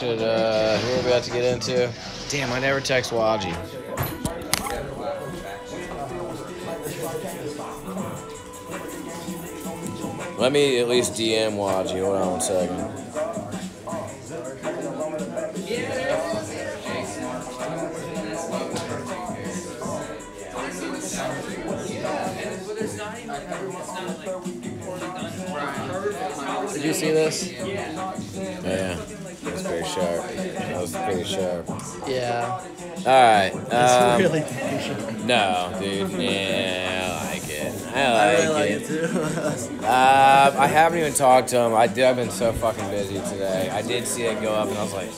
should. Uh, who are we about to get into? Damn, I never text Waagie. Let me at least DM Waagie. Hold on one second. Did you see this? Yeah, that was pretty sharp. That was pretty sharp. Yeah. All right. Um, really good. No, dude. Yeah, I like it. I I like, really like it. it too. Uh, I haven't even talked to him. I did, I've been so fucking busy today. I did see it go up, and I was like,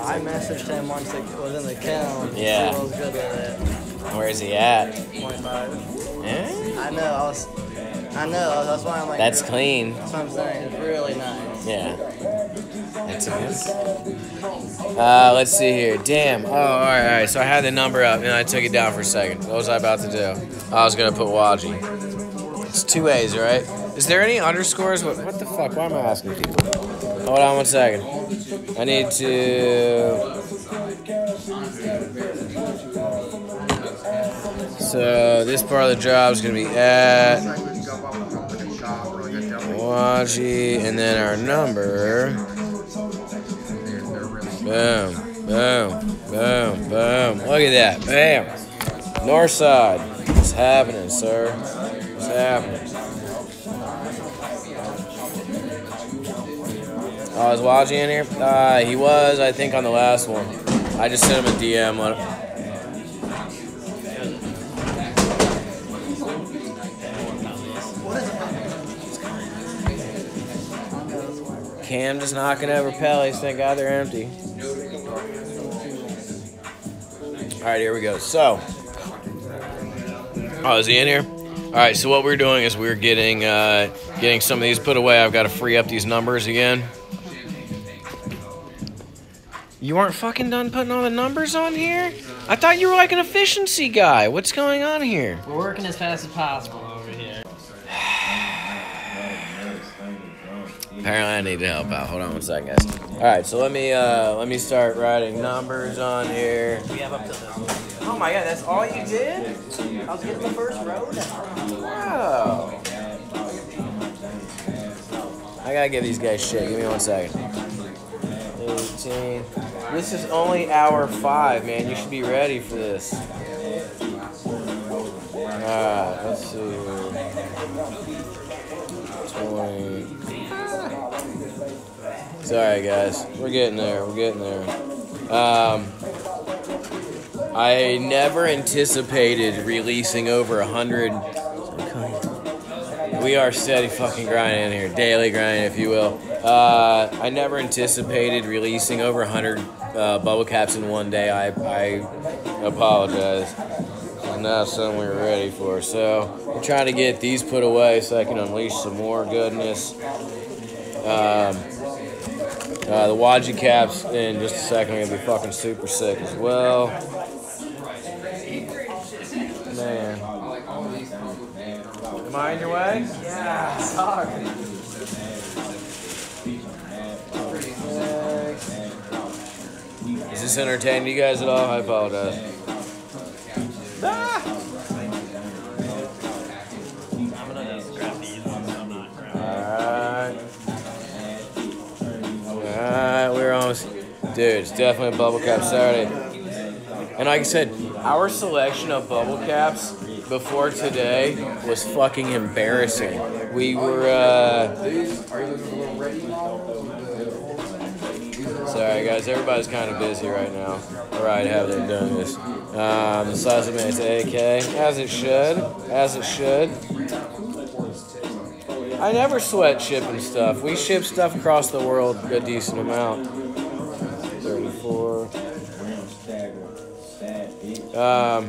I messaged him once it was in the count. Yeah. He was good with "Where is he at?" it. Point five. Eh? I know. I was. I know. That's why I'm like. That's clean. That's what I'm saying. It's really nice. Yeah. That's a good. Uh, let's see here. Damn. Oh, all right, all right. So I had the number up, and I took it down for a second. What was I about to do? I was gonna put Waagie. It's two A's, right? Is there any underscores? What, what the fuck? Why am I asking people? Hold on one second. I need to. So this part of the job is gonna be at Waagie, and then our number. Boom, boom, boom, boom. Look at that, bam. North side. What's happening, sir? What's happening? Oh, is Waagie in here? Uh, he was, I think, on the last one. I just sent him a DM. Let Cam just knocking over Pellies. Thank God they're empty. All right, here we go. So, oh, is he in here? All right. So what we're doing is we're getting uh, getting some of these put away. I've got to free up these numbers again. You aren't fucking done putting all the numbers on here? I thought you were like an efficiency guy. What's going on here? We're working as fast as possible Apparently, I need to help out. Hold on one second, guys. All right, so let me uh, let me start writing numbers on here. We have up to this. Oh my god, that's all you did? I was getting the first row. Wow. I gotta give these guys shit. Give me one second. 18. This is only hour five, man. You should be ready for this. Alright, let's see. 20. Sorry, guys. We're getting there. We're getting there. Um, I never anticipated releasing over a hundred. We are steady fucking grinding here, daily grinding, if you will. Uh, I never anticipated releasing over hundred uh, bubble caps in one day. I, I apologize. And that's something we are ready for. So I'm trying to get these put away so I can unleash some more goodness. Um, uh, the Waagie caps in just a second are gonna be fucking super sick as well. Man. Am I in your way? Yeah, sorry. Is this entertaining to you guys at all? I apologize. Ah! Alright, we're almost. Dude, it's definitely bubble cap Saturday. And like I said, our selection of bubble caps before today was fucking embarrassing. We were, uh. Sorry, guys, everybody's kind of busy right now. Alright, how they're doing this. Um, the size of man's AK, as it should, as it should. I never sweat shipping stuff. We ship stuff across the world a decent amount. 34. Um,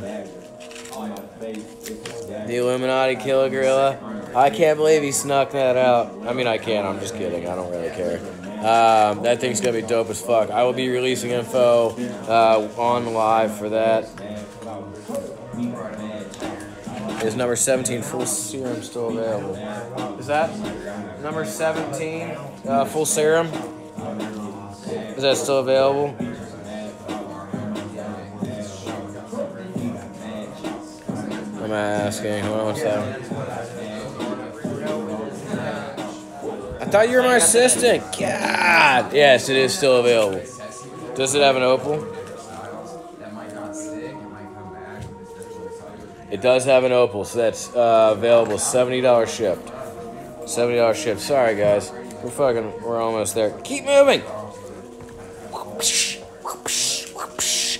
the Illuminati Killer Gorilla. I can't believe he snuck that out. I mean, I can. I'm just kidding. I don't really care. Um, that thing's gonna be dope as fuck. I will be releasing info uh, on live for that. Is number 17 full serum still available? Is that number 17 uh, full serum? Is that still available? I'm asking. Hold on one second. I thought you were my assistant. God. Yes, it is still available. Does it have an opal? It does have an opal, so that's uh, available. Seventy dollars shipped. Seventy dollars shipped. Sorry, guys. We're fucking. We're almost there. Keep moving.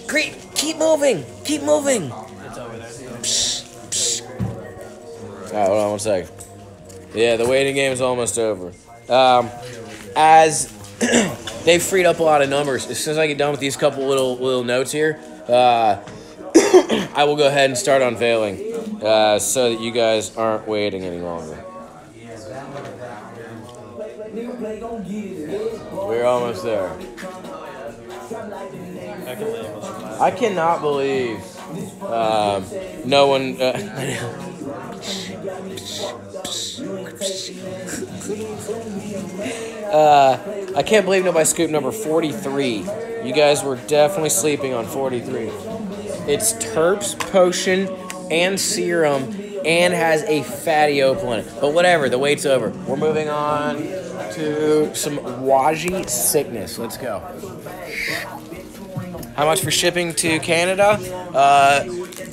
Great. Keep moving. Keep moving. All right, hold on one second. Yeah, the waiting game is almost over. Um, as they've freed up a lot of numbers. As soon as I get done with these couple little little notes here, uh, I will go ahead and start unveiling uh, so that you guys aren't waiting any longer. We're almost there. I cannot believe um, no one. Uh, uh, I can't believe nobody scooped number 43. You guys were definitely sleeping on 43. It's Terps, Potion, and Serum, and has a fatty opal in it. But whatever, the wait's over. We're moving on to some Waagie sickness. Let's go. How much for shipping to Canada? Uh,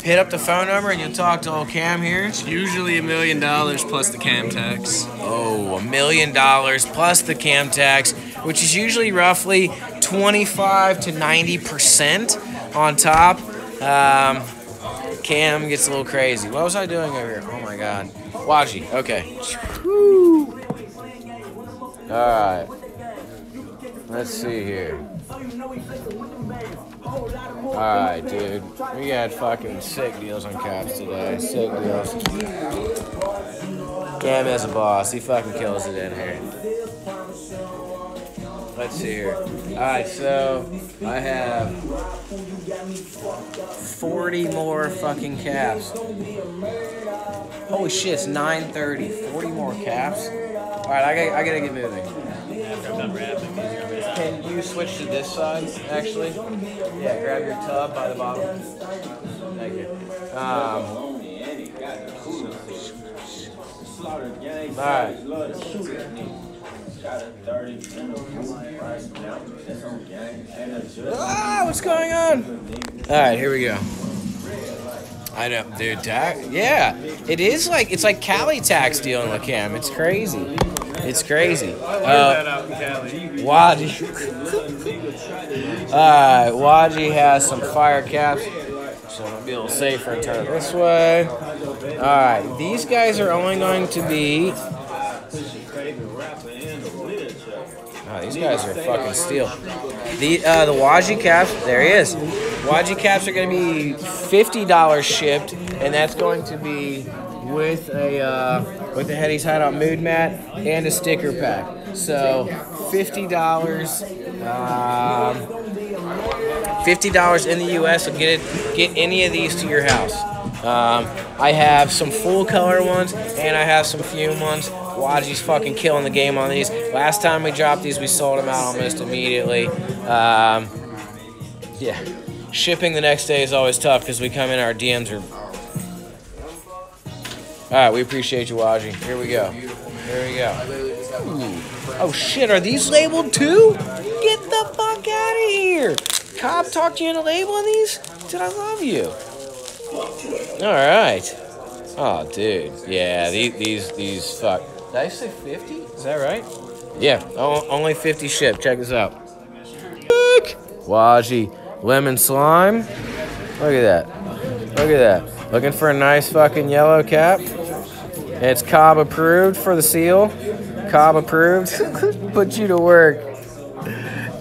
hit up the phone number and you'll talk to old Cam here. It's usually a million dollars plus the cam tax. Oh, a million dollars plus the cam tax, which is usually roughly 25 to 90 percent on top. Um, cam gets a little crazy. What was I doing over here? Oh my god. Waagie, okay. Alright. Let's see here. Alright, dude. We got fucking sick deals on caps today. Sick deals. Cam is a boss. He fucking kills it in here. Let's see here. Alright, so I have 40 more fucking caps. Holy shit, it's 9.30. 40 more caps? Alright, I gotta, I gotta get moving. Can you switch to this side, actually? Yeah, grab your tub by the bottom. Thank you. Um, Alright. Ah, what's going on? Alright, here we go. I know, dude. Tax, yeah, it is like it's like Cali tax dealing with Cam. It's crazy. It's crazy. Uh, Waagie. Alright, Waagie has some fire caps. So it'll be a little safer and turn it this way. Alright, these guys are only going to be. These guys are fucking steel. The uh, the Waagie caps, there he is. Waagie caps are going to be fifty dollars shipped, and that's going to be with a uh, with the Headies Hideout mood mat and a sticker pack. So fifty dollars. Um, fifty dollars in the U.S. will get it, get any of these to your house. Um, I have some full color ones and I have some fume ones. Waagie's fucking killing the game on these. Last time we dropped these, we sold them out almost immediately. Um, yeah, shipping the next day is always tough because we come in, our DMs are. All right, we appreciate you, Waagie. Here we go. Here we go. Ooh. Oh shit, are these labeled too? Get the fuck out of here. Cobb talked to you into labeling these? Did I love you? All right. Oh, dude. Yeah, these, these, these, fuck. Did I say 50? Is that right? Yeah, o- only 50 shipped. Check this out. Look. Waagie lemon slime. Look at that. Look at that. Looking for a nice fucking yellow cap? It's Cobb approved for the seal. Cobb approved. Put you to work.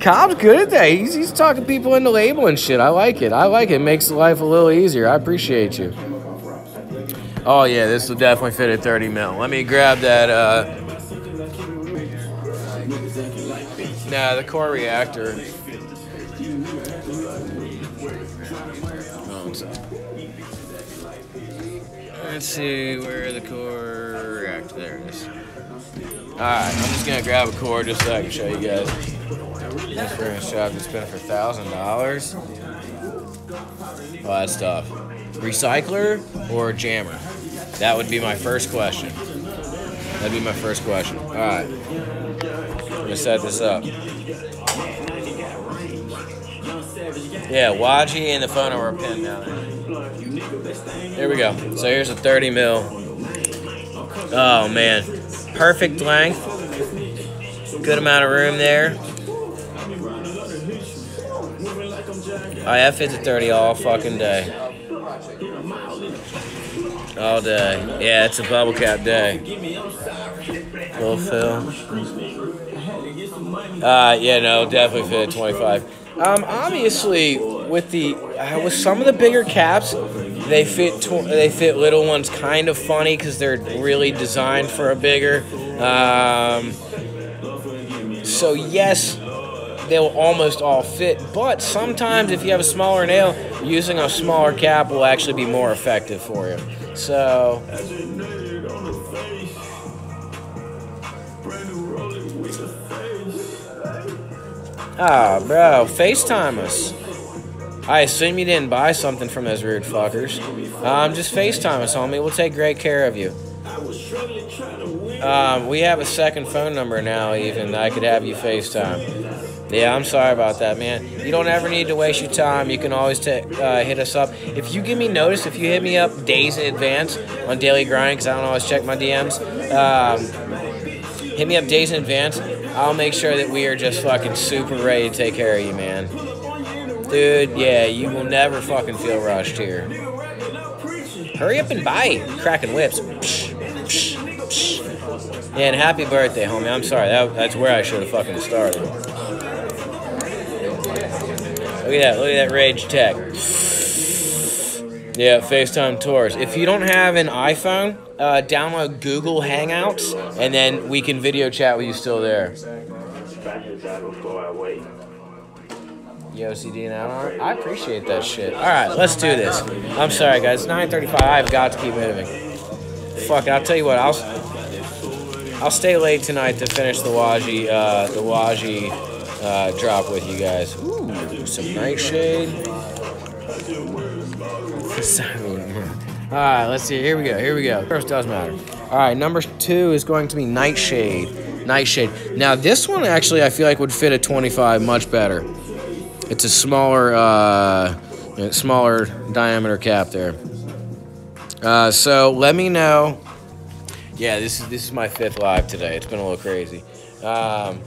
Cobb's good at that. He's, he's talking people into labeling shit. I like it. I like it. Makes life a little easier. I appreciate you. Oh yeah, this will definitely fit at 30 mil. Let me grab that. Uh... Nah, the core reactor. Let's see where the correct. There it is. Alright, I'm just gonna grab a core just so I can show you guys. This furnace shop just spent for thousand dollars. Oh, that's tough. Recycler or jammer? That would be my first question. That'd be my first question. Alright. I'm gonna set this up. Yeah, Waagie and the phono are pinned down there. Here we go. So here's a 30 mil. Oh man, perfect length. Good amount of room there. That fits a 30 all fucking day. All day. Yeah, it's a bubble cap day. Little fill. Uh, yeah, no, definitely fit 25. Um, obviously, with the uh, with some of the bigger caps, they fit tw- they fit little ones kind of funny because they're really designed for a bigger. Um, so yes, they'll almost all fit, but sometimes if you have a smaller nail, using a smaller cap will actually be more effective for you. So. Ah, bro, FaceTime us. I assume you didn't buy something from those rude fuckers. Um, just FaceTime us, homie. We'll take great care of you. Um, we have a second phone number now, even. I could have you FaceTime. Yeah, I'm sorry about that, man. You don't ever need to waste your time. You can always uh, hit us up. If you give me notice, if you hit me up days in advance on Daily Grind, because I don't always check my DMs, um, hit me up days in advance. I'll make sure that we are just fucking super ready to take care of you, man. Dude, yeah, you will never fucking feel rushed here. Hurry up and buy. Cracking whips. Yeah, and happy birthday, homie. I'm sorry. That, that's where I should have fucking started. Look at that. Look at that Rage Tech. Yeah, FaceTime tours. If you don't have an iPhone, uh, download Google Hangouts, and then we can video chat with you still there. And out I appreciate that shit. All right, let's do this. I'm sorry, guys. 9:35. I've got to keep moving. Fuck. I'll tell you what. I'll I'll stay late tonight to finish the Waagie uh, the Waagie uh, drop with you guys. Ooh, some nightshade. All right, let's see. Here we go. Here we go. First does matter. All right, number two is going to be Nightshade. Nightshade. Now, this one actually I feel like would fit a 25 much better. It's a smaller, uh, smaller diameter cap there. Uh, so let me know. Yeah, this is this is my fifth live today. It's been a little crazy. Um,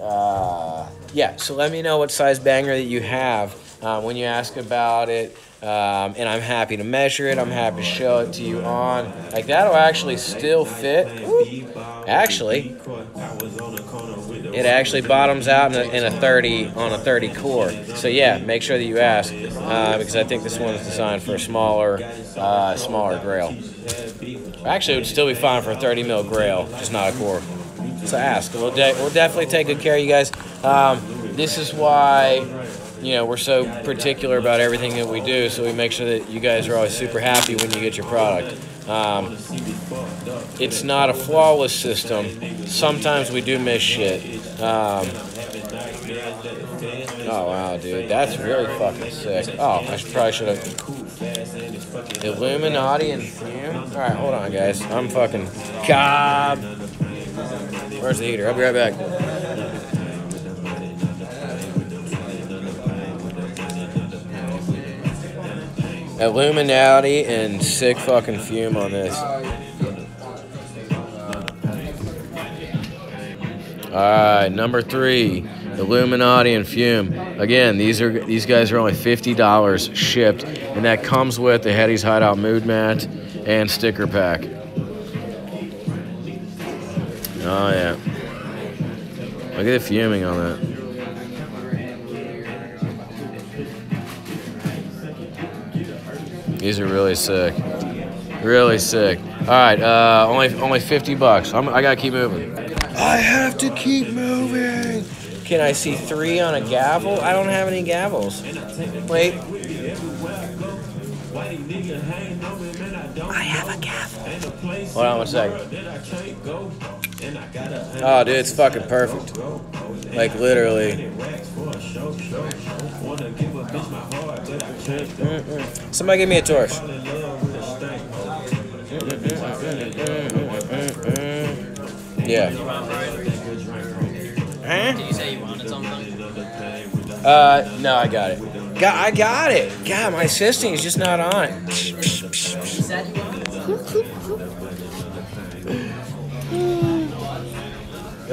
uh, yeah, so let me know what size banger that you have uh, when you ask about it. Um, and I'm happy to measure it. I'm happy to show it to you on. Like that'll actually still fit. Actually, it actually bottoms out in a, in a 30 on a 30 core. So yeah, make sure that you ask uh, because I think this one is designed for a smaller, uh, smaller grail. Actually, it would still be fine for a 30 mil grail, just not a core. So ask. We'll, de- we'll definitely take good care of you guys. Um, this is why you know, we're so particular about everything that we do, so we make sure that you guys are always super happy when you get your product. Um, it's not a flawless system. Sometimes we do miss shit. Um, oh wow, dude, that's really fucking sick. Oh, I should, probably should have. Illuminati and Fume. All right, hold on, guys. I'm fucking cob. Where's the heater? I'll be right back. Illuminati and sick fucking fume on this. Alright, number three, Illuminati and Fume. Again, these are these guys are only fifty dollars shipped, and that comes with the Headies Hideout Mood Mat and sticker pack. Oh yeah. Look at the fuming on that. These are really sick. Really sick. All right, uh, only only 50 bucks. I'm, I gotta keep moving. I have to keep moving. Can I see three on a gavel? I don't have any gavels. Wait. I have a gavel. Hold on one second. Oh, dude, it's fucking perfect. Like literally. Mm-mm. Somebody give me a torch. Yeah. Huh? Did you say you wanted something? Uh, no, I got it. Got, I got it. God, my assistant is just not on it.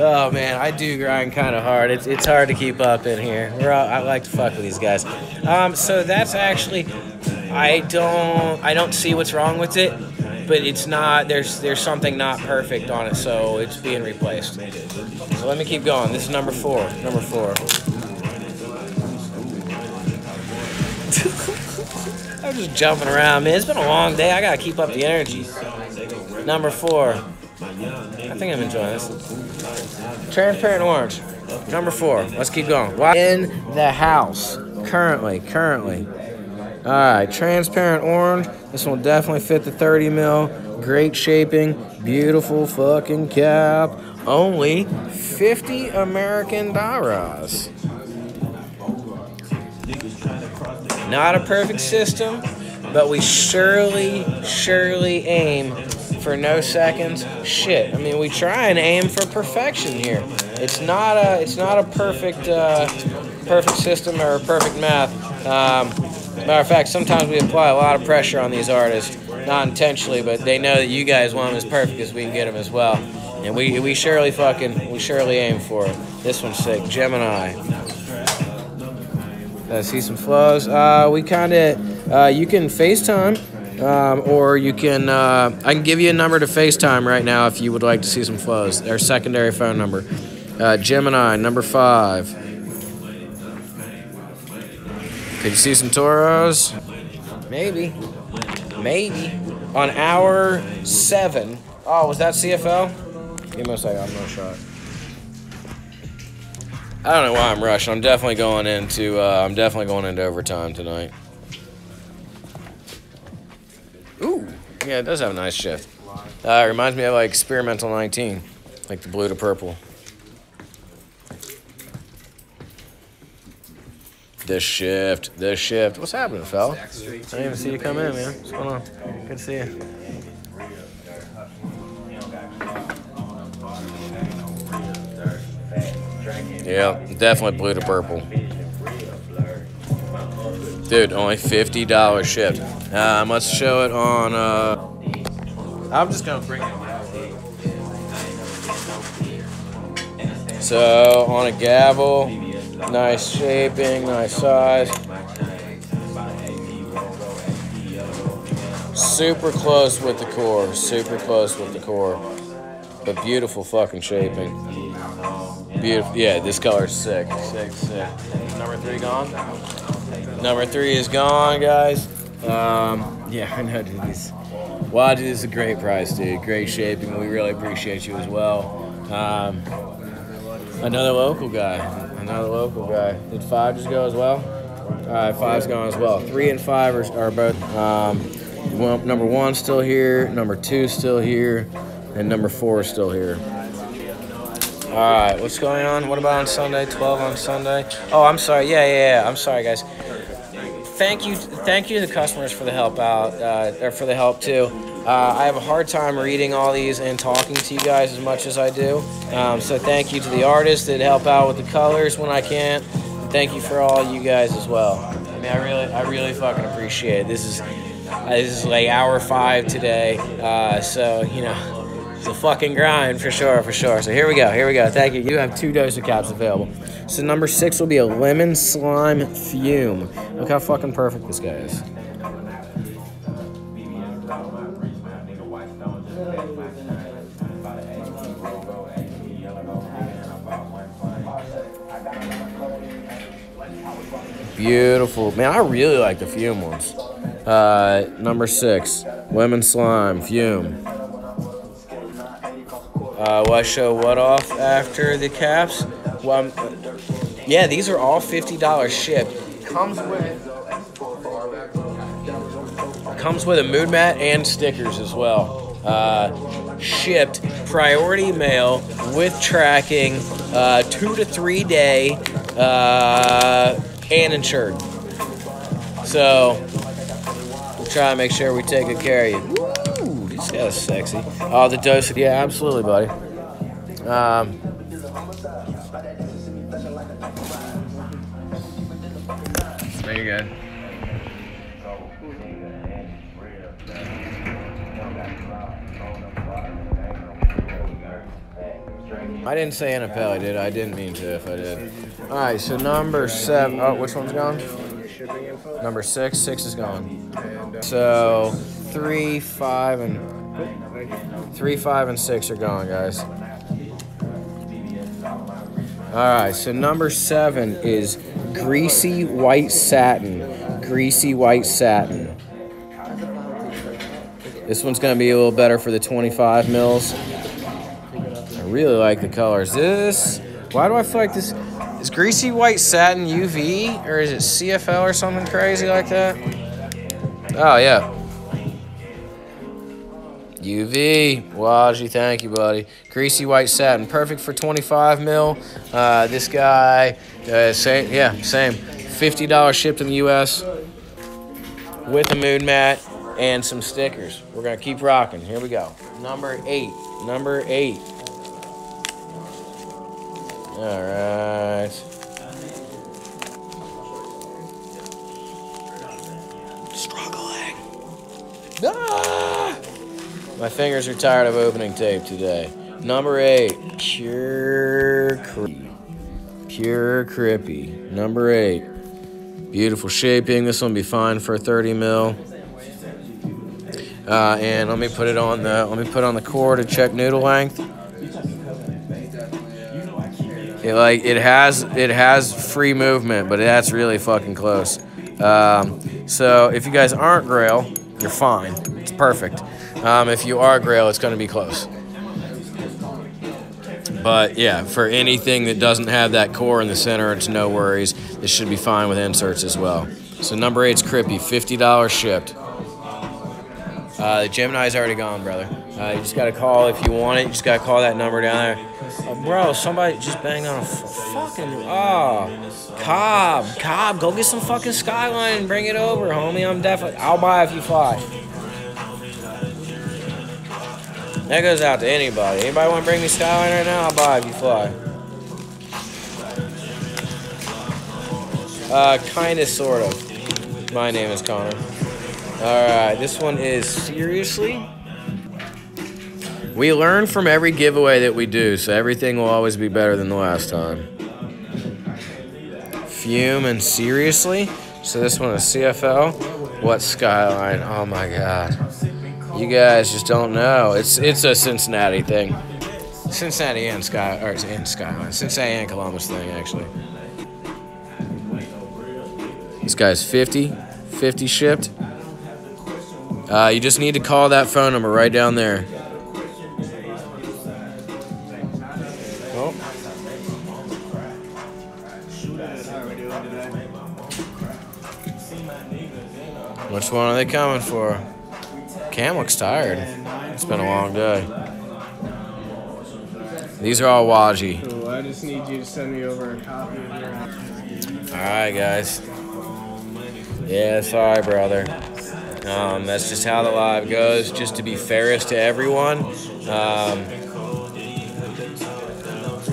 Oh man, I do grind kind of hard. It's, it's hard to keep up in here. We're all, I like to fuck with these guys. Um, so that's actually, I don't I don't see what's wrong with it, but it's not. There's there's something not perfect on it, so it's being replaced. So let me keep going. This is number four. Number four. I'm just jumping around, man. It's been a long day. I gotta keep up the energy. Number four. I think I'm enjoying this. Transparent orange. Number four. Let's keep going. In the house. Currently. Currently. All right. Transparent orange. This will definitely fit the 30 mil. Great shaping. Beautiful fucking cap. Only 50 American dollars. Not a perfect system, but we surely, surely aim for no seconds. Shit. I mean, we try and aim for perfection here. It's not a, it's not a perfect, uh, perfect system or perfect math. Um, matter of fact, sometimes we apply a lot of pressure on these artists, not intentionally, but they know that you guys want them as perfect as we can get them as well. And we, we surely fucking, we surely aim for it. This one's sick. Gemini. Let's see some flows. Uh, we kind of, uh, you can FaceTime, um, or you can, uh, I can give you a number to FaceTime right now if you would like to see some flows. Our secondary phone number. Uh, Gemini, number five. Could you see some Toros? Maybe. Maybe. On hour seven. Oh, was that CFL? Give me a second, I'm no shot. I don't know why I'm rushing. I'm definitely going into uh, I'm definitely going into overtime tonight. Ooh, yeah, it does have a nice shift. Uh, it reminds me of like experimental 19, like the blue to purple. This shift, this shift. What's happening, fella? I didn't even see you come in, man. What's going on? Good to see you. Yeah, definitely blue to purple. Dude, only fifty dollars shipped. Um, let's show it on. Uh, I'm just gonna bring it. So on a gavel, nice shaping, nice size. Super close with the core, super close with the core, but beautiful fucking shaping. Beautiful. Yeah, this color's sick. Sick, sick. Number three gone. Number three is gone, guys. Um, yeah, I know, dude. Dude, this is a great price, dude. Great shaping. We really appreciate you as well. Um, another local guy. Another local guy. Did five just go as well? All right, five's gone as well. Three and five are, are both. Um, well, number one still here. Number two still here, and number four is still here. All right, what's going on? What about on Sunday? 12 on Sunday? Oh, I'm sorry. Yeah, yeah, yeah. I'm sorry, guys. Thank you, thank you to the customers for the help out, uh, or for the help too. Uh, I have a hard time reading all these and talking to you guys as much as I do. Um, so thank you to the artists that help out with the colors when I can't. Thank you for all you guys as well. I mean, I really, I really fucking appreciate it. This is, uh, this is like hour five today. Uh, so you know. It's a fucking grind for sure, for sure. So here we go, here we go. Thank you. You have two dose of caps available. So number six will be a lemon slime fume. Look how fucking perfect this guy is. Beautiful. Man, I really like the fume ones. Uh, number six, lemon slime fume. Uh, will I show what off after the caps? Well, I'm- yeah, these are all fifty dollars shipped. Comes with comes with a mood mat and stickers as well. Uh, shipped priority mail with tracking, uh, two to three day, uh, and insured. So we'll try to make sure we take good care of you. Ooh, this guy's sexy. Oh, the dose. Yeah, absolutely, buddy. Um, there you go. I didn't say NFL, I did. I didn't mean to if I did. All right, so number seven. Oh, which one's gone? Number six. Six is gone. So three, five, and three, five, and six are gone, guys. All right, so number seven is greasy white satin. Greasy white satin. This one's gonna be a little better for the 25 mils. I really like the colors. This, why do I feel like this is greasy white satin UV or is it CFL or something crazy like that? Oh yeah. UV, Waagie, thank you, buddy. Greasy white satin, perfect for 25 mil. Uh, this guy, uh, same, yeah, same. $50 shipped in the U.S. with a moon mat and some stickers. We're gonna keep rocking. Here we go. Number eight. Number eight. All right. Struggling. Ah! My fingers are tired of opening tape today. Number eight, pure creepy. Pure crippy. Number eight. Beautiful shaping. This one will be fine for 30 mil. Uh, and let me put it on the let me put on the core to check noodle length. It like it has it has free movement, but that's really fucking close. Um, so if you guys aren't Grail, you're fine. It's perfect. Um, if you are Grail, it's going to be close. But yeah, for anything that doesn't have that core in the center, it's no worries. This should be fine with inserts as well. So number eight's Crippy, fifty dollars shipped. Uh, the Gemini's already gone, brother. Uh, you just gotta call if you want it. You just gotta call that number down there. Oh, bro, somebody just banged on a fucking. Oh, Cobb, Cobb, go get some fucking Skyline and bring it over, homie. I'm definitely. I'll buy if you fly. That goes out to anybody. Anybody want to bring me Skyline right now? I'll buy if you fly. Uh, kinda, sort of. My name is Connor. Alright, this one is seriously. We learn from every giveaway that we do, so everything will always be better than the last time. Fume and seriously. So this one is CFL. What Skyline? Oh my god. You guys just don't know. It's it's a Cincinnati thing. Cincinnati and Sky or and Skyline. Cincinnati and Columbus thing actually. This guy's 50, 50 shipped. Uh, you just need to call that phone number right down there. Oh. Which one are they coming for? Cam looks tired. It's been a long day. These are all Waagie. Cool, I just need you to send me over a copy of your. Alright, guys. Yeah, sorry, brother. Um, that's just how the live goes, just to be fairest to everyone. Um,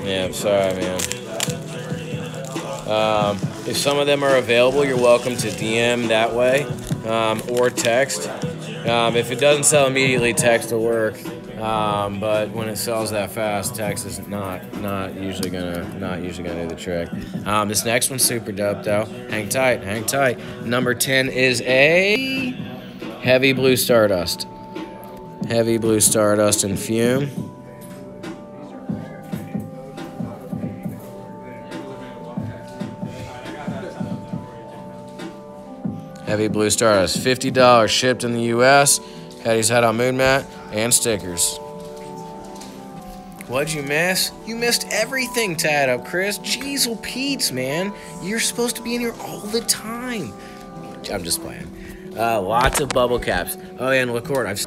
yeah, I'm sorry, man. Um, if some of them are available, you're welcome to DM that way um, or text. Um, if it doesn't sell immediately, text will work. Um, but when it sells that fast, text is not not usually gonna not usually gonna do the trick. Um, this next one's super dope though. Hang tight, hang tight. Number ten is a heavy blue stardust. Heavy blue stardust and fume. Heavy Blue Stardust. $50 shipped in the US. Headies Hideout Moon Mat and stickers. What'd you miss? You missed everything, Tad up, Chris. Jeez, oh, Pete's, man. You're supposed to be in here all the time. I'm just playing. Uh, lots of bubble caps. Oh, yeah, and Lacourt. I've.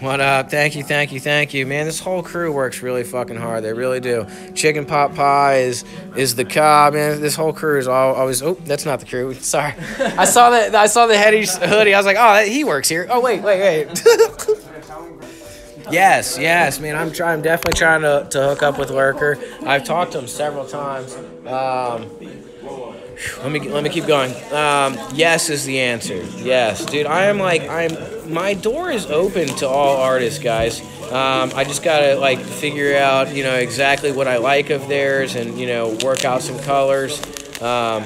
What up? Thank you, thank you, thank you, man. This whole crew works really fucking hard. They really do. Chicken pot pie is is the cob, man. This whole crew is all always. Oh, that's not the crew. Sorry, I saw that. I saw the Headies hoodie. I was like, oh, he works here. Oh, wait, wait, wait. Yes, yes, man. I'm trying. I'm definitely trying to, to hook up with Lurker. I've talked to him several times. Um, let me let me keep going. Um, yes is the answer. Yes, dude. I am like I'm. My door is open to all artists, guys. Um, I just gotta like figure out, you know, exactly what I like of theirs, and you know, work out some colors. Um,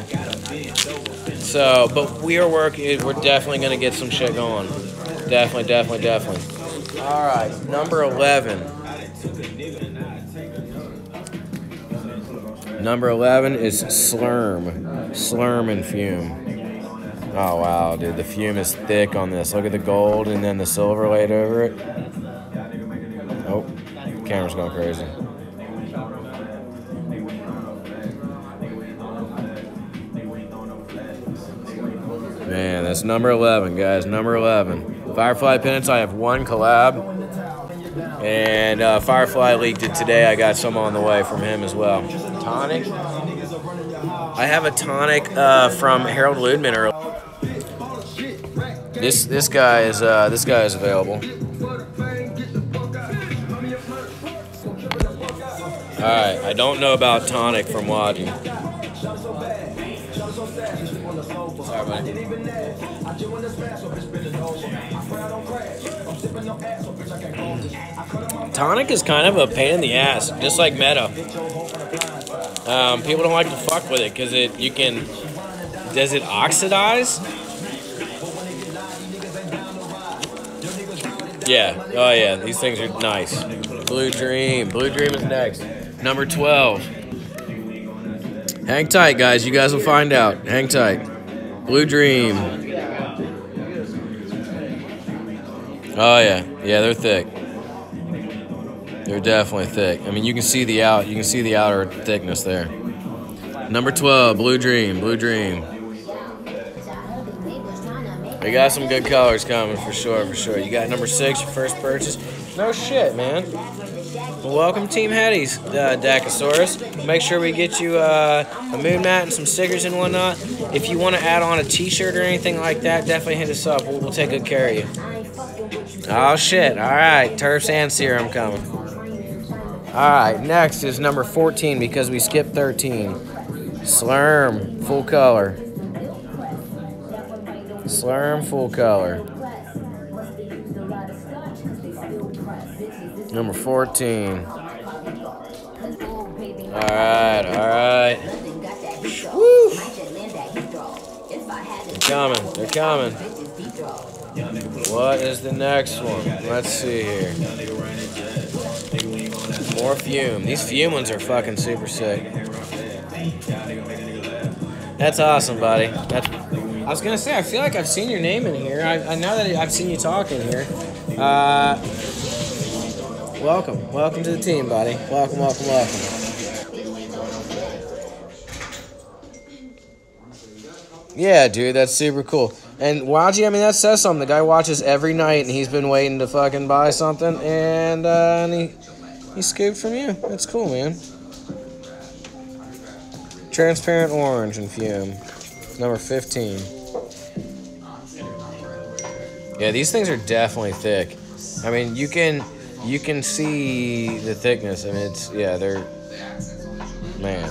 so, but we are working. We're definitely gonna get some shit going. Definitely, definitely, definitely. All right, number 11. Number 11 is Slurm. Slurm and Fume. Oh, wow, dude. The fume is thick on this. Look at the gold and then the silver laid over it. Oh, camera's going crazy. Man, that's number 11, guys. Number 11. Firefly Pennants, I have one collab. And uh, Firefly leaked it today. I got some on the way from him as well. Tonic? I have a tonic uh, from Harold Ludeman earlier. This this guy is uh, this guy is available. All right, I don't know about tonic from buddy. Tonic is kind of a pain in the ass, just like Meta. Um, people don't like to fuck with it because it you can. Does it oxidize? Yeah. Oh yeah. These things are nice. Blue Dream. Blue Dream is next. Number twelve. Hang tight, guys. You guys will find out. Hang tight. Blue Dream. Oh yeah, yeah, they're thick. They're definitely thick. I mean, you can see the out. You can see the outer thickness there. Number twelve, Blue Dream. Blue Dream. We got some good colors coming for sure, for sure. You got number six, your first purchase. No shit, man. Well, welcome, Team Headies, uh, Dacosaurus. Make sure we get you uh, a moon mat and some stickers and whatnot. If you want to add on a T-shirt or anything like that, definitely hit us up. We'll, we'll take good care of you. Oh shit! All right, Turf and serum coming. All right, next is number 14 because we skipped 13. Slurm, full color. Slurm, full color. Number 14. All right, all right. Woo! They're coming, they're coming. What is the next one? Let's see here. More fume. These fume ones are fucking super sick. That's awesome, buddy. That's, I was gonna say, I feel like I've seen your name in here. I, I know that I've seen you talking here. Uh, welcome, welcome to the team, buddy. Welcome, welcome, welcome. Yeah, dude, that's super cool. And Waagie, I mean, that says something. The guy watches every night, and he's been waiting to fucking buy something, and uh, and he he scooped from you. That's cool, man. Transparent orange and fume, number fifteen. Yeah, these things are definitely thick. I mean, you can you can see the thickness. I mean, it's yeah, they're man.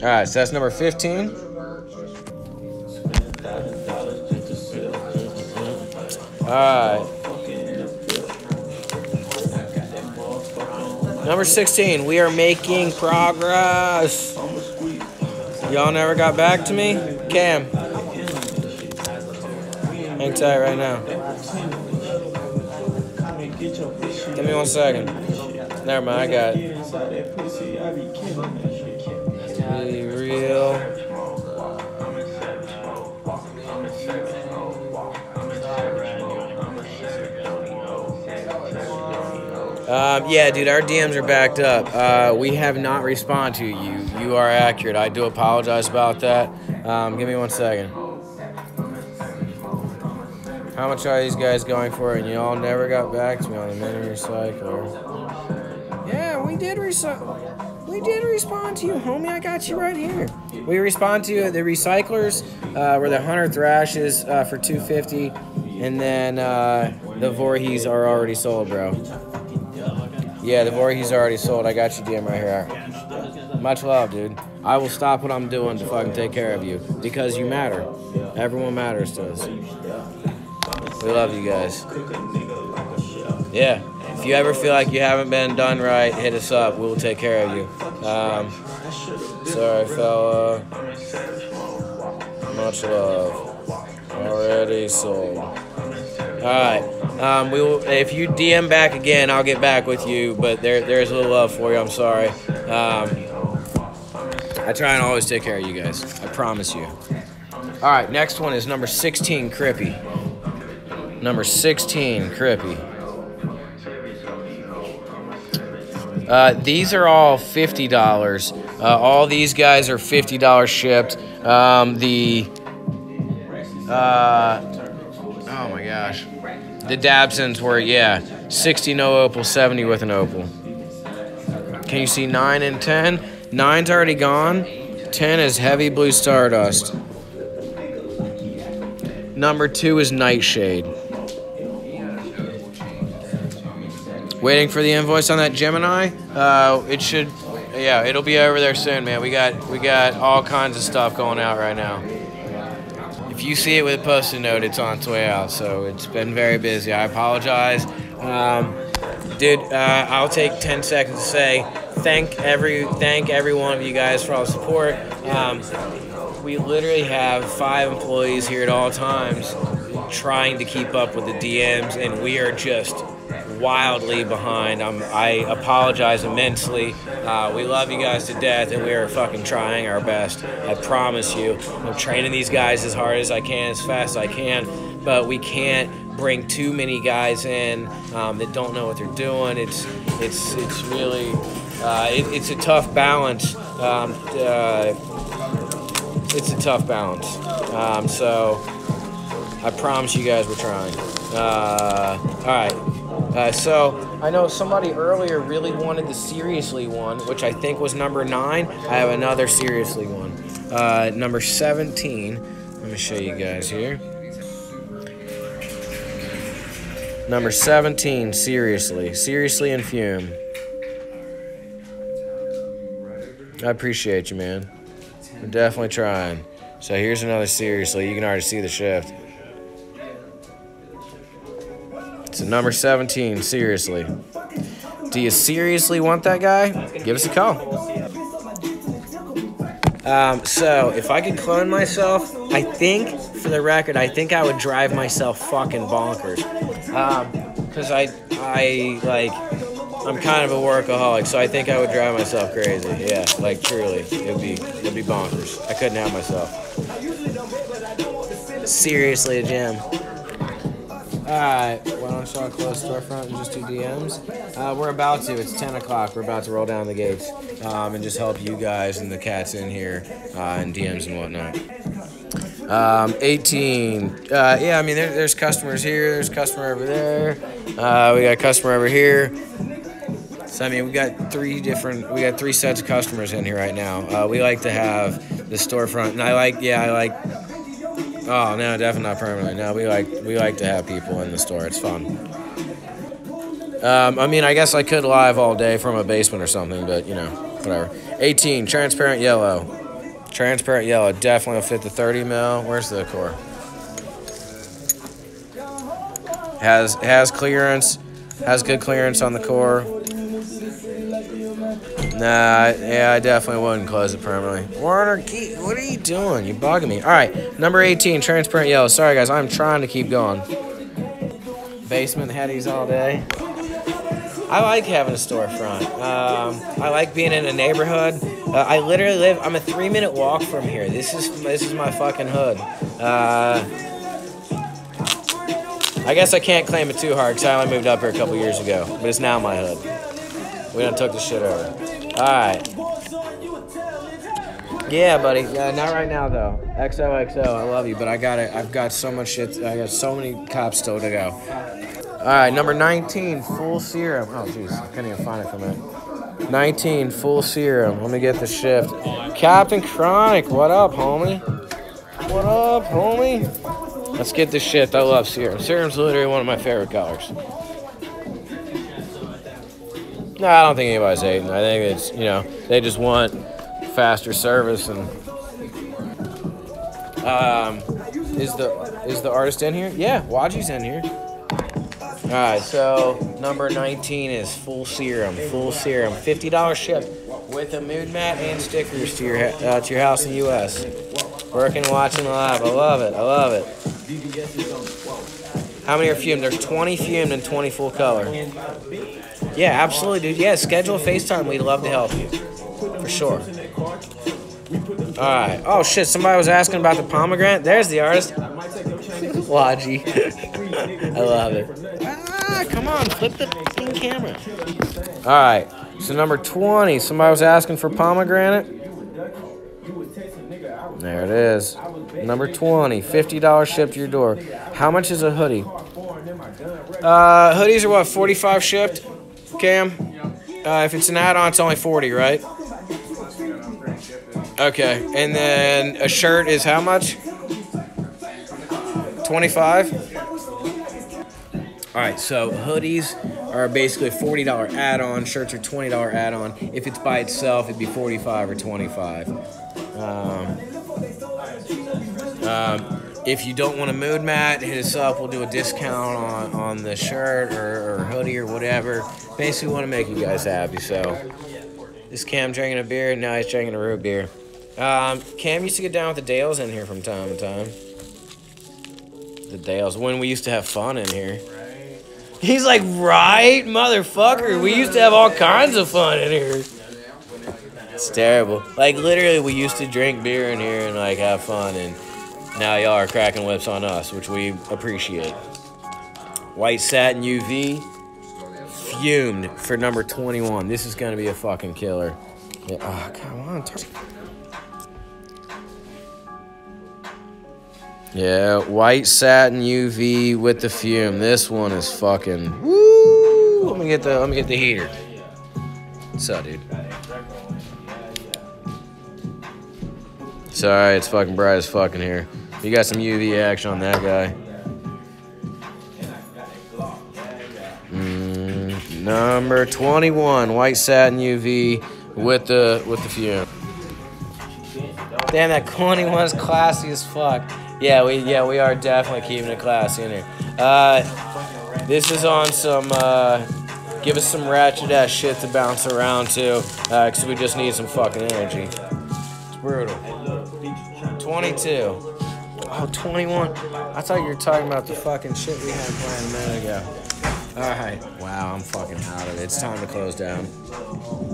All right, so that's number fifteen. Alright. Number 16, we are making progress. Y'all never got back to me? Cam. Hang tight right now. Give me one second. Never mind, I got it. Be real. Um, yeah, dude, our DMs are backed up. Uh, we have not responded to you. You are accurate. I do apologize about that. Um, give me one second. How much are these guys going for? And y'all never got back to me on the mini recycler. Yeah, we did recycle. We did respond to you, homie. I got you right here. We respond to you. The recyclers uh, were the hunter thrashes uh, for 250, and then uh, the Voorhees are already sold, bro. Yeah, the Voorhees already sold. I got you, DM right here. Much love, dude. I will stop what I'm doing to fucking take care of you because you matter. Everyone matters to us. We love you guys. Yeah. If you ever feel like you haven't been done right, hit us up. We'll take care of you. Um, sorry, fella. Much love. Already sold. All right. Um, we will. If you DM back again, I'll get back with you. But there, there's a little love for you. I'm sorry. Um, I try and always take care of you guys. I promise you. All right. Next one is number 16, Crippy. Number 16, Crippy. Uh, these are all fifty dollars. Uh, all these guys are fifty dollars shipped. Um, the uh, oh my gosh, the Dabsons were yeah, sixty no opal, seventy with an opal. Can you see nine and ten? Nine's already gone. Ten is heavy blue stardust. Number two is Nightshade. Waiting for the invoice on that Gemini. Uh, it should, yeah, it'll be over there soon, man. We got we got all kinds of stuff going out right now. If you see it with a post-it note, it's on its way out. So it's been very busy. I apologize, um, dude. Uh, I'll take ten seconds to say thank every thank every one of you guys for all the support. Um, we literally have five employees here at all times trying to keep up with the DMs, and we are just wildly behind. I'm, I apologize immensely. Uh, we love you guys to death, and we are fucking trying our best. I promise you. I'm training these guys as hard as I can, as fast as I can, but we can't bring too many guys in um, that don't know what they're doing. It's it's it's really uh, it, it's a tough balance. Um, uh, it's a tough balance. Um, so I promise you guys we're trying. Uh, all right. Uh, so I know somebody earlier really wanted the seriously one, which I think was number nine. I have another seriously one. Uh, number 17. Let me show you guys here. Number 17, seriously. Seriously and fume. I appreciate you, man. We're definitely trying. So here's another seriously. You can already see the shift. Number 17, seriously. Do you seriously want that guy? Give us a call. Um, so if I could clone myself, I think, for the record, I think I would drive myself fucking bonkers. Um, cause I, I like, I'm kind of a workaholic, so I think I would drive myself crazy. Yeah, like truly, it'd be, it'd be bonkers. I couldn't have myself. Seriously, Jim. Alright, why don't y'all close storefront and just do DMs? Uh, we're about to. It's 10 o'clock. We're about to roll down the gates um, and just help you guys and the cats in here uh, and DMs and whatnot. Um, 18. Uh, yeah, I mean, there, there's customers here. There's customer over there. Uh, we got a customer over here. So, I mean, we got three different, we got three sets of customers in here right now. Uh, we like to have the storefront. And I like, yeah, I like Oh no, definitely not permanently. No, we like we like to have people in the store. It's fun. Um, I mean, I guess I could live all day from a basement or something, but you know, whatever. 18, transparent yellow. Transparent yellow definitely will fit the 30 mil. Where's the core? Has has clearance. Has good clearance on the core. Nah, yeah, I definitely wouldn't close it permanently. Warner, keep, what are you doing? You're bugging me. All right, number 18, transparent yellow. Sorry, guys, I'm trying to keep going. Basement headies all day. I like having a storefront. Um, I like being in a neighborhood. Uh, I literally live. I'm a three minute walk from here. This is this is my fucking hood. Uh, I guess I can't claim it too hard because I only moved up here a couple years ago, but it's now my hood. We done took the shit over. All right. Yeah, buddy. Yeah, not right now though. XOXO, I love you, but I got it. I've got so much shit. I got so many cops still to go. All right, number 19, full serum. Oh, jeez, I can't even find it for a minute. 19, full serum. Let me get the shift. Captain Chronic, what up, homie? What up, homie? Let's get the shift. I love serum. Serum's literally one of my favorite colors. No, I don't think anybody's hating. I think it's, you know, they just want faster service and um is the is the artist in here? Yeah, Waagie's in here. All right, so number 19 is full serum, full serum, $50 ship with a mood mat and stickers to your uh, to your house in the U.S. Working, watching live, I love it, I love it. How many are fumed? There's 20 fumed and 20 full color. Yeah, absolutely, dude. Yeah, schedule a FaceTime. We'd love to help you. For sure. All right. Oh, shit. Somebody was asking about the pomegranate. There's the artist. Waagie. I love it. Ah, come on. Flip the fucking camera. All right. So, number 20. Somebody was asking for pomegranate. There it is. Number 20. $50 shipped to your door. How much is a hoodie? Uh, hoodies are what, 45 shipped? Cam? Uh, if it's an add-on, it's only 40, right? Okay, and then a shirt is how much? 25? All right, so hoodies are basically $40 add-on. Shirts are $20 add-on. If it's by itself, it'd be 45 or 25. Um, um, if you don't want a mood mat, hit us up. We'll do a discount on, on the shirt or, or hoodie or whatever. Basically, want to make you guys happy. So, this Cam drinking a beer. Now he's drinking a root beer. Um, Cam used to get down with the Dales in here from time to time. The Dales, when we used to have fun in here. He's like, right, motherfucker. We used to have all kinds of fun in here. It's terrible. Like literally, we used to drink beer in here and like have fun, and now y'all are cracking whips on us, which we appreciate. White satin UV, fumed for number 21. This is gonna be a fucking killer. Yeah, oh, come on. Yeah, white satin UV with the fume. This one is fucking woo. Let me get the let me get the heater. What's up, dude? Sorry, it's fucking bright as fucking here. You got some UV action on that guy. Mm, number 21, white satin UV with the with the fume. Damn, that 21's classy as fuck. Yeah, we yeah we are definitely keeping it classy in here. Uh, this is on some. Uh, give us some ratchet ass shit to bounce around to, uh, cause we just need some fucking energy. It's brutal. 22. Oh, 21. I thought you were talking about the fucking shit we had planned a minute ago. Alright. Wow, I'm fucking out of it. It's time to close down.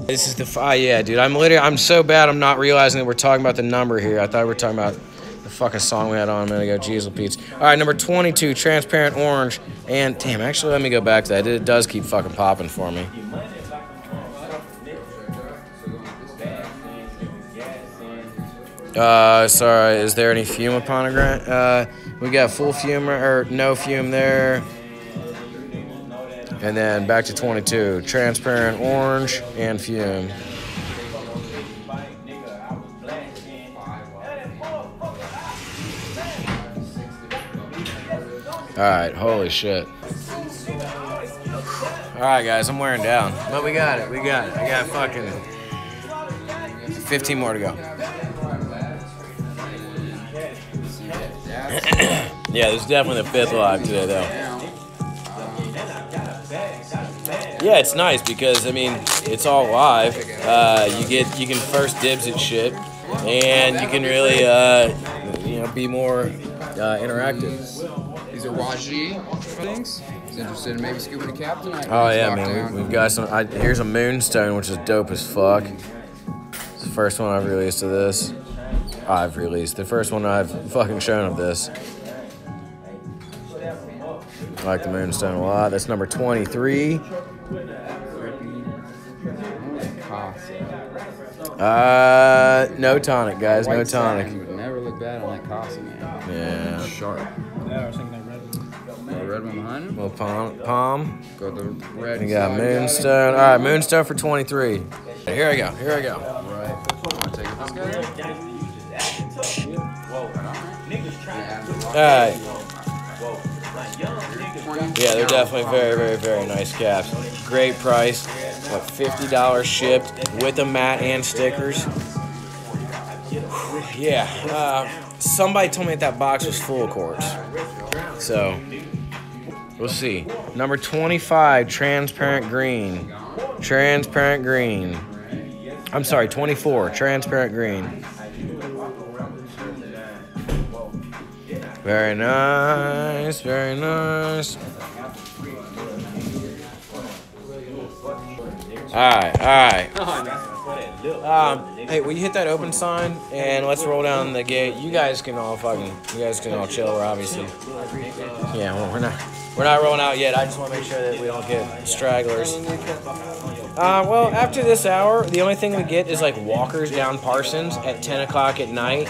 This is the fi- ah, yeah, dude. I'm literally I'm so bad I'm not realizing that we're talking about the number here. I thought we were talking about the fucking song we had on a minute ago, Jeezel Pete's. Alright, number 22, Transparent Orange. And damn, actually let me go back to that. It does keep fucking popping for me. Uh, sorry, is there any fume pomegranate? Uh, we got full fume or no fume there. And then back to 22, transparent orange and fume. All right, holy shit. All right, guys, I'm wearing down, but we got it. We got it. I got fucking 15 more to go. Yeah, this is definitely the fifth live today, though. Yeah, it's nice because I mean it's all live. Uh, you get you can first dibs at shit, and you can really uh, you know be more uh, interactive. These are Waagie things. He's interested in maybe scooping a cap tonight. Oh yeah, man. We, we've got some. I, here's a moonstone, which is dope as fuck. It's the first one I've released of this. I've released the first one I've fucking shown of this. I like the moonstone a lot. That's number 23. Uh, no tonic, guys. No tonic. satin would never look bad on that coffee, man. Yeah. Sharp. Yeah, I was thinking that red one. Got a red one behind him. Little palm. palm. Go the red. We got side, Moonstone. All right, Moonstone for 23. Here I go. Here I go. Right. Wanna take it this guy? All right. Yeah, they're definitely very, very, very nice caps. Great price. What, $50 shipped with a mat and stickers? Yeah. Uh, somebody told me that that box was full of corks. So, we'll see. Number 25, transparent green. Transparent green. I'm sorry, 24, transparent green. Very nice, very nice. Alright, alright. Um, hey, will you hit that open sign and let's roll down the gate? You guys can all fucking, you guys can all chill. We're obviously, yeah, well, we're not, we're not rolling out yet. I just want to make sure that we don't get stragglers. Uh, well, after this hour, the only thing we get is like walkers down Parsons at 10 o'clock at night.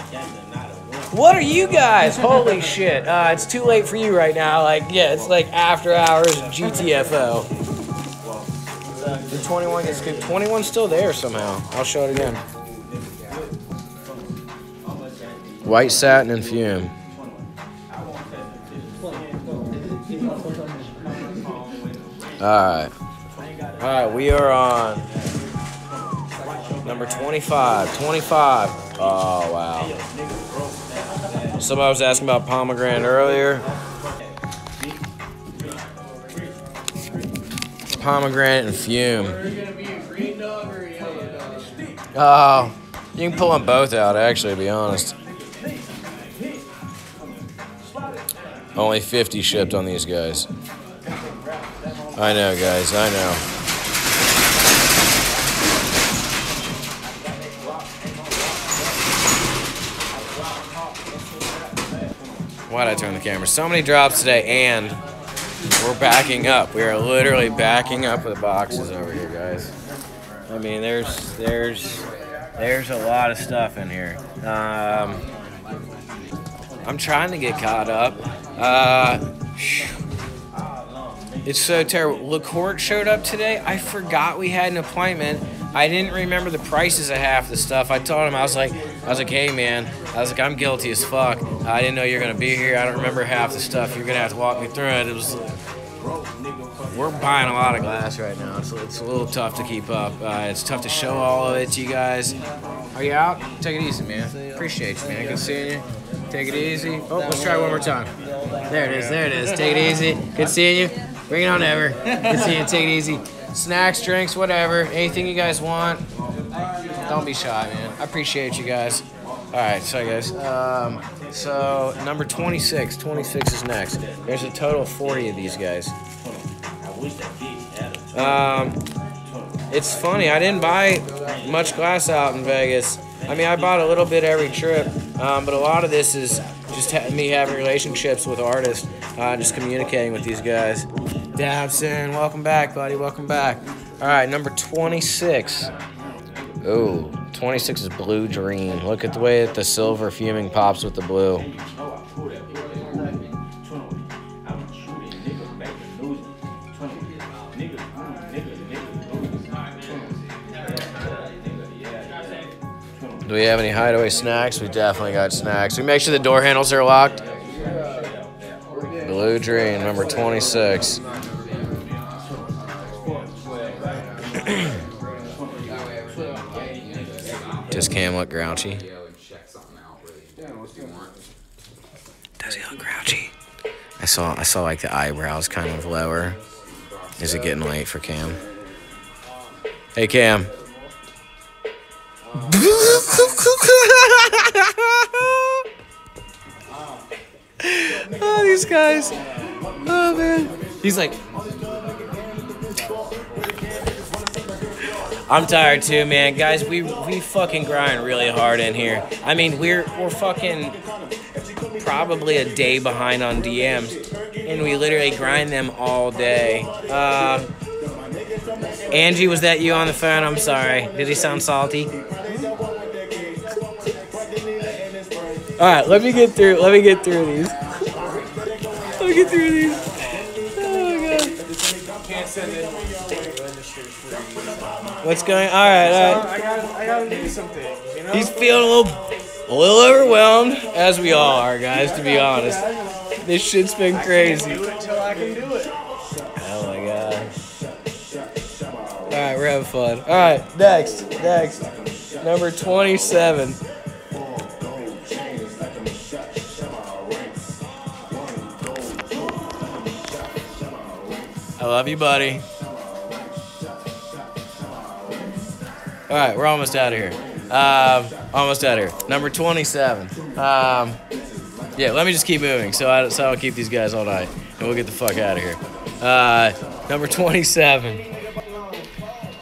What are you guys? Holy shit. Uh, it's too late for you right now. Like, yeah, it's like after hours GTFO. The 21 gets good. 21's still there somehow. I'll show it again. White satin and fume. Alright. Alright, we are on number 25. 25. Oh, wow. Somebody was asking about pomegranate earlier. Pomegranate and fume. Oh, you can pull them both out, actually, to be honest. Only 50 shipped on these guys. I know, guys, I know. Why'd I turn the camera? So many drops today, and we're backing up. We are literally backing up with boxes over here, guys. I mean, there's there's there's a lot of stuff in here. Um, I'm trying to get caught up. Uh, it's so terrible. LaCourte showed up today. I forgot we had an appointment. I didn't remember the prices of half the stuff. I told him I was like, I was like, hey man, I was like, I'm guilty as fuck. I didn't know you're gonna be here. I don't remember half the stuff. You're gonna have to walk me through it. It was. We're buying a lot of glass right now. It's, it's a little tough to keep up. Uh, it's tough to show all of it to you guys. Are you out? Take it easy, man. Appreciate you, man. Good seeing you. Take it easy. Oh, let's try one more time. There it is. There it is. Take it easy. Good seeing you. Bring it on ever. Good seeing you. Take it easy. Snacks, drinks, whatever. Anything you guys want. Don't be shy, man. I appreciate you guys. All right, sorry guys. Um, so number 26. 26 is next. There's a total of 40 of these guys. Um, it's funny. I didn't buy much glass out in Vegas. I mean, I bought a little bit every trip, um, but a lot of this is just ha- me having relationships with artists, uh, just communicating with these guys. Dabson, welcome back, buddy. Welcome back. All right, number 26. Ooh, 26 is Blue Dream. Look at the way that the silver fuming pops with the blue. Do we have any hideaway snacks? We definitely got snacks. We make sure the door handles are locked. Blue Dream, number 26. Does Cam look grouchy? Does he look grouchy? I saw I saw like the eyebrows kind of lower. Is it getting late for Cam? Hey Cam. oh, these guys. Oh man. He's like I'm tired too, man. Guys, we we fucking grind really hard in here. I mean, we're we're fucking probably a day behind on DMs, and we literally grind them all day. Uh, Angie, was that you on the phone? I'm sorry. Did he sound salty? All right, let me get through. Let me get through these. Let me get through these. Oh my god. What's going? All right, all right. I gotta, I gotta do some things, you know? He's feeling a little, a little overwhelmed, as we all are, guys. To be honest, this shit's been crazy. do I can do it. Oh my god. All right, we're having fun. All right, next, next, number twenty-seven. I love you, buddy. All right, we're almost out of here. Um, almost out of here. Number 27. Um, yeah, let me just keep moving so I, so I don't keep these guys all night. And we'll get the fuck out of here. Uh, number 27.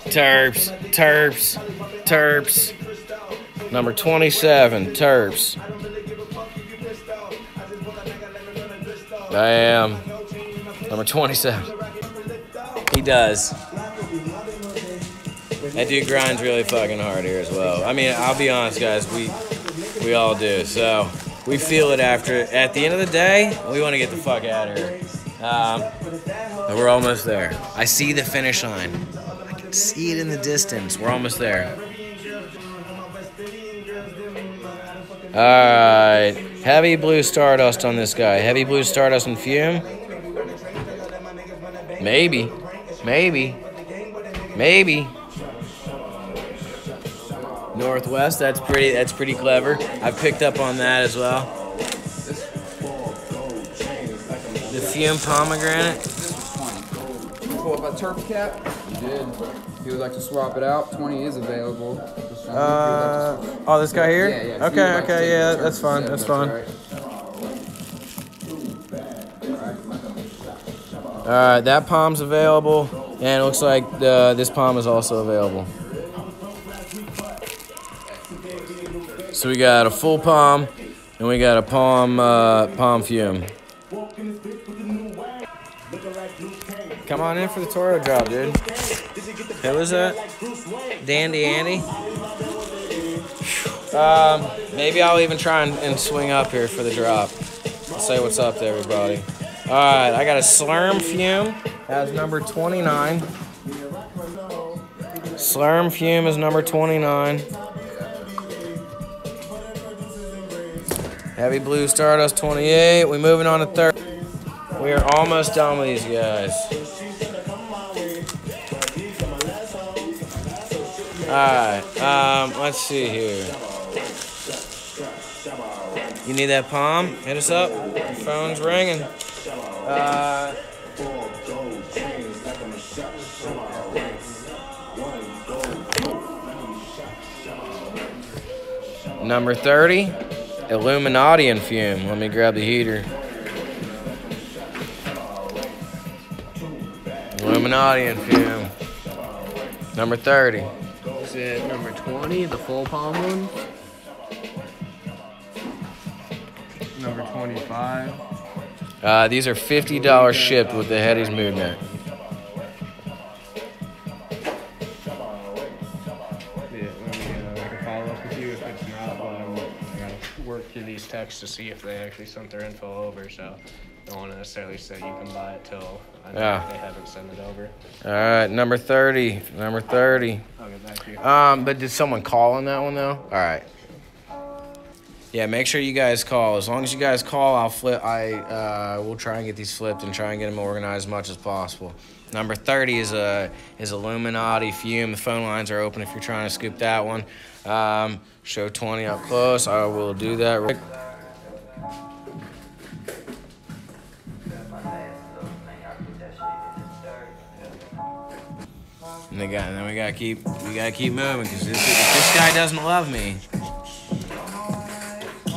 Terps, Terps, Terps. Number 27, Terps. I am. Number 27. He does. That dude grinds really fucking hard here as well. I mean, I'll be honest, guys. We we all do. So we feel it after. At the end of the day, we want to get the fuck out of here. Um, but we're almost there. I see the finish line. I can see it in the distance. We're almost there. All right, heavy blue stardust on this guy. Heavy blue stardust and fume. Maybe, maybe, maybe. Northwest. That's pretty. That's pretty clever. I picked up on that as well. The fume pomegranate. Pull up a turf cap. You did. If you would like to swap it out, 20 is available. Just trying to- Uh, if you would like oh, this guy here. Yeah, yeah, if Okay, like okay, yeah, the turf that's fine. That's fine. All right. All right, that palm's available, and it looks like the, this palm is also available. So we got a full palm, and we got a palm uh, palm fume. Come on in for the Toro drop, dude. Who was that? Dandy Andy. Um, maybe I'll even try and, and swing up here for the drop. Say what's up to everybody. All right, I got a Slurm Fume as number 29. Slurm Fume is number 29. Heavy Blue Stardust 28. We're moving on to third. We are almost done with these guys. All right, um, let's see here. You need that palm? Hit us up. Your phone's ringing. Uh, number 30, Illuminati and Fume. Let me grab the heater. Illuminati and Fume. Number 30. Is it number 20, the full palm one? Number 25. Uh, these are $50 shipped with the Headies Mood Net. Yeah, let me, I can follow up with you if it's not, but I'm, I gotta work through these texts to see if they actually sent their info over, so don't want to necessarily say you can buy it till I know Yeah. they haven't sent it over. All right, number 30. Number 30. I'll get back to you. Um, but did someone call on that one though? All right. Yeah, make sure you guys call. As long as you guys call, I'll flip. I uh, will try and get these flipped and try and get them organized as much as possible. Number thirty is a is Illuminati Fume. The phone lines are open if you're trying to scoop that one. Um, show twenty up close. I will do that. Right. And got, and then we gotta keep, we gotta keep moving because this, this guy doesn't love me,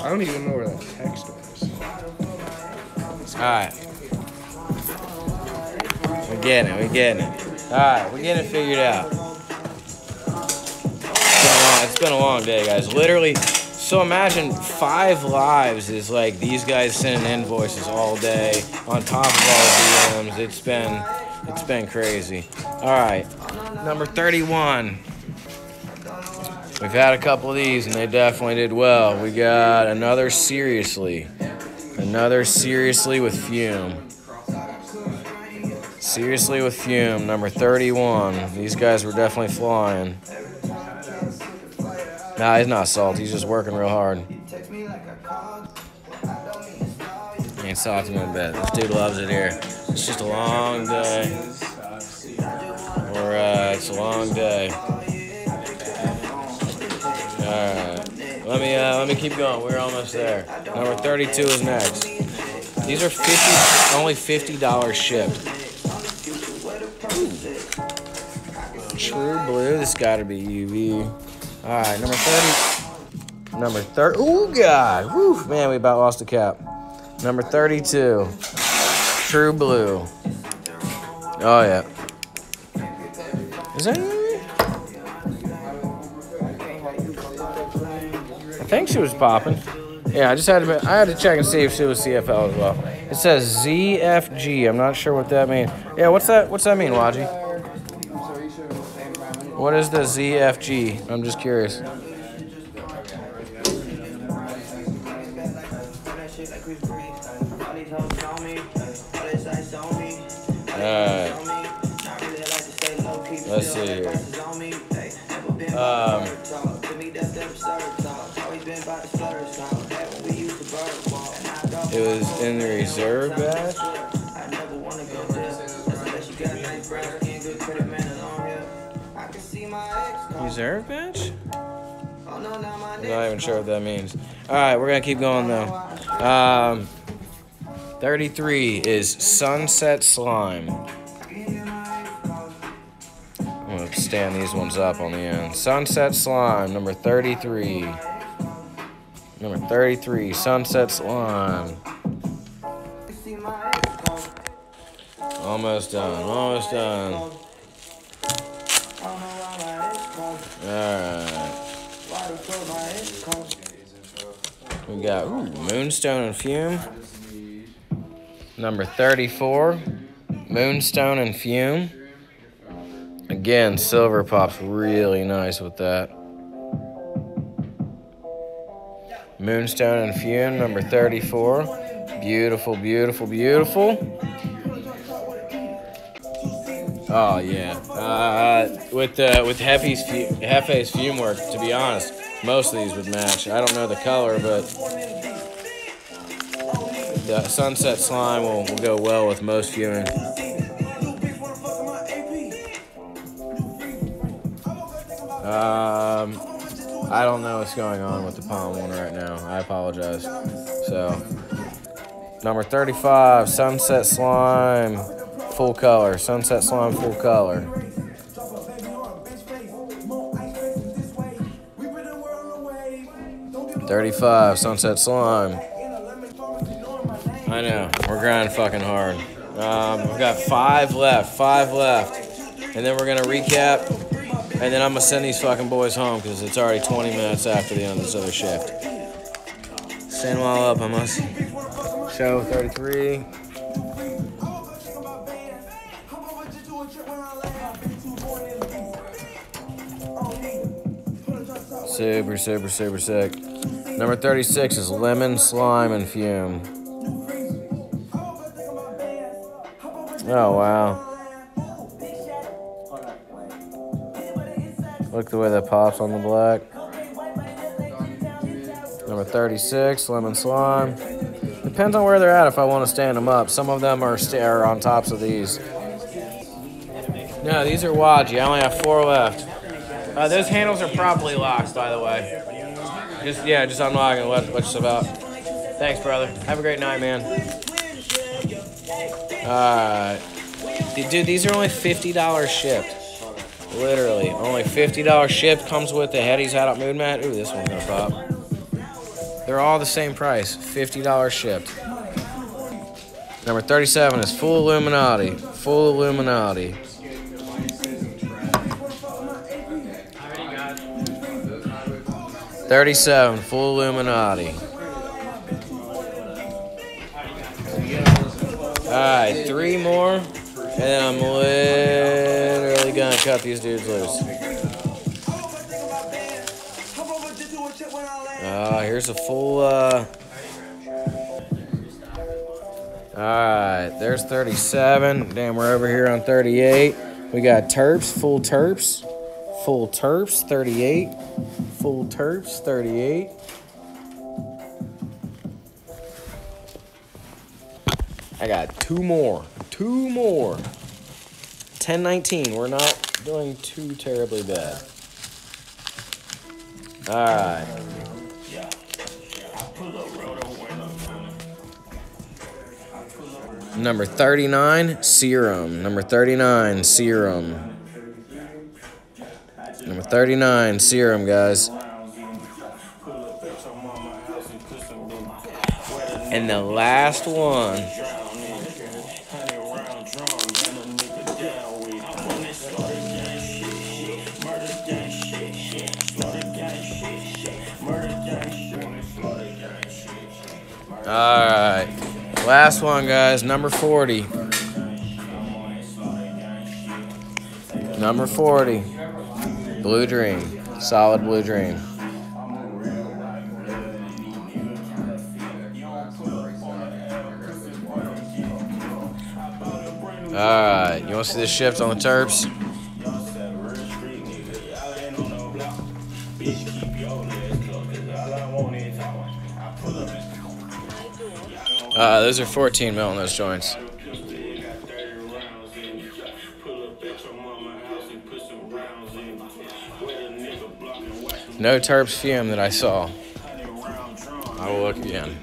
I don't even know where that text was. All right. We're getting it. We're getting it. All right, we're getting it figured out. It's been, a long, it's been a long day, guys. Literally. So imagine five lives is like these guys sending invoices all day on top of all the DMs. It's been, it's been crazy. All right, number 31. We've had a couple of these and they definitely did well. We got another seriously. Another seriously with fume. Seriously with fume, number 31. These guys were definitely flying. Nah, he's not salty. He's just working real hard. Ain't salty in bed. This dude loves it here. It's just a long day. Or uh, it's a long day. All right. Let me uh, let me keep going. We're almost there. Number 32 is next. These are 50, only fifty dollars shipped. True blue. This got to be UV. All right, number 30. Number 30. Oh God. Man, we about lost a cap. Number 32. True blue. Oh yeah. Is that I think she was popping. Yeah, I just had to. I had to check and see if she was CFL as well. It says ZFG. I'm not sure what that means. Yeah, what's that? What's that mean, Waagie? What is the ZFG? I'm just curious. Alright. Let's see here. Um, it was in the reserve batch. Reserve batch? I'm not even sure what that means. All right, we're gonna keep going though. Um, 33 is Sunset Slime. I'm gonna stand these ones up on the end. Sunset Slime, number 33. Number 33, Sunset Slime. Almost done, almost done. Alright. We got ooh, Moonstone and Fume. Number 34, Moonstone and Fume. Again, Silver Pop's really nice with that. Moonstone and Fume, number 34. Beautiful, beautiful, beautiful. Oh yeah. Uh, with uh, with Hefe's fu- Hefe's fume work, to be honest, most of these would match. I don't know the color, but the sunset slime will, will go well with most fuming. Um, I don't know what's going on with the palm one right now. I apologize. So, number 35, sunset slime, full color. Sunset slime, full color. Thirty-five, sunset slime. I know we're grinding fucking hard. Um, we've got five left, five left, and then we're gonna recap, and then I'm gonna send these fucking boys home because it's already 20 minutes after the end of this other shift. Send them all up, I must. Show 33. Super, super, super sick. Number 36 is lemon, slime, and fume. Oh, wow. Look the way that pops on the black. Number 36, lemon slime. Depends on where they're at if I want to stand them up. Some of them are, are on tops of these. No, these are Waagie. I only have four left. Uh, those handles are properly locked, by the way. Just yeah, just unlock and let what's about. Thanks, brother. Have a great night, man. Alright. Dude, these are only fifty dollars shipped. Literally, only fifty dollars shipped. Comes with the Headies Hideout Mood Mat. Ooh, this one's gonna pop. They're all the same price. Fifty dollars shipped. Number thirty-seven is Full Illuminati. Full Illuminati. Thirty-seven. Full Illuminati. Alright, three more, and I'm literally gonna cut these dudes loose. here's a full. Uh... All right, there's 37. Damn, we're over here on 38. We got Terps, full Terps, full Terps, 38, full Terps, 38. I got two more, two more. 1019. We're not doing too terribly bad. All right. Number 39, Serum. Number 39, Serum. Number 39, Serum, guys. And the last one. Last one, guys. Number 40. Number 40. Blue Dream. Solid Blue Dream. All right. You want to see the shift on the Terps? Uh, those are 14 mil in those joints. No Terps fume that I saw. I will look again.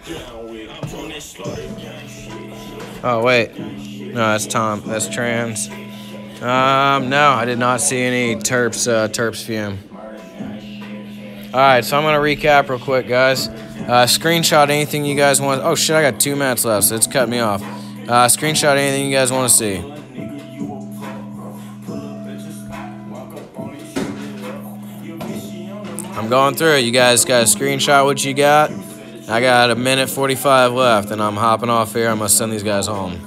Oh wait, no, that's Tom. That's trans. Um, no, I did not see any Terps. Uh, Terps fume. All right, so I'm gonna recap real quick, guys. Uh, screenshot anything you guys want. Oh shit, I got two mats left, so it's cut me off. Uh, screenshot anything you guys want to see. I'm going through. You guys got a screenshot what you got? I got a minute 45 left, and I'm hopping off here. I'm gonna send these guys home.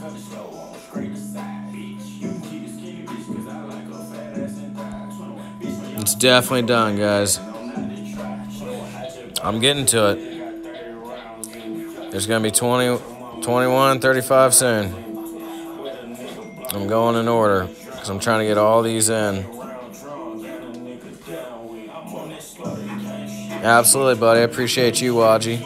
It's definitely done, guys. I'm getting to it. There's going to be 20, 21, 35 soon. I'm going in order because I'm trying to get all these in. Absolutely, buddy. I appreciate you, Waagie.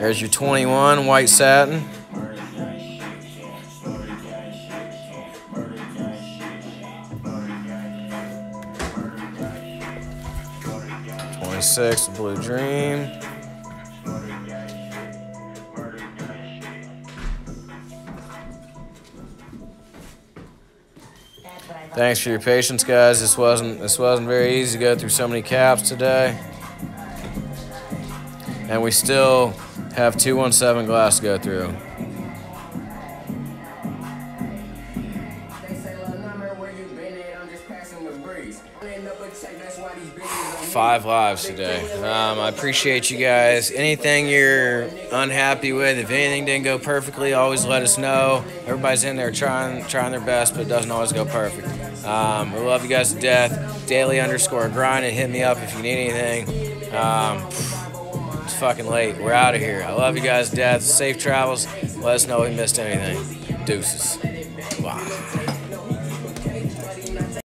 There's your 21 white satin. Twenty-six blue dream. Thanks for your patience, guys. This wasn't this wasn't very easy to go through so many caps today, and we still have 217 glass to go through. Five lives today. Um, I appreciate you guys. Anything you're unhappy with, if anything didn't go perfectly, always let us know. Everybody's in there trying trying their best, but it doesn't always go perfect. Um, we love you guys to death. Daily underscore grind and hit me up if you need anything. Um, it's fucking late. We're out of here. I love you guys to death. Safe travels. Let us know if we missed anything. Deuces.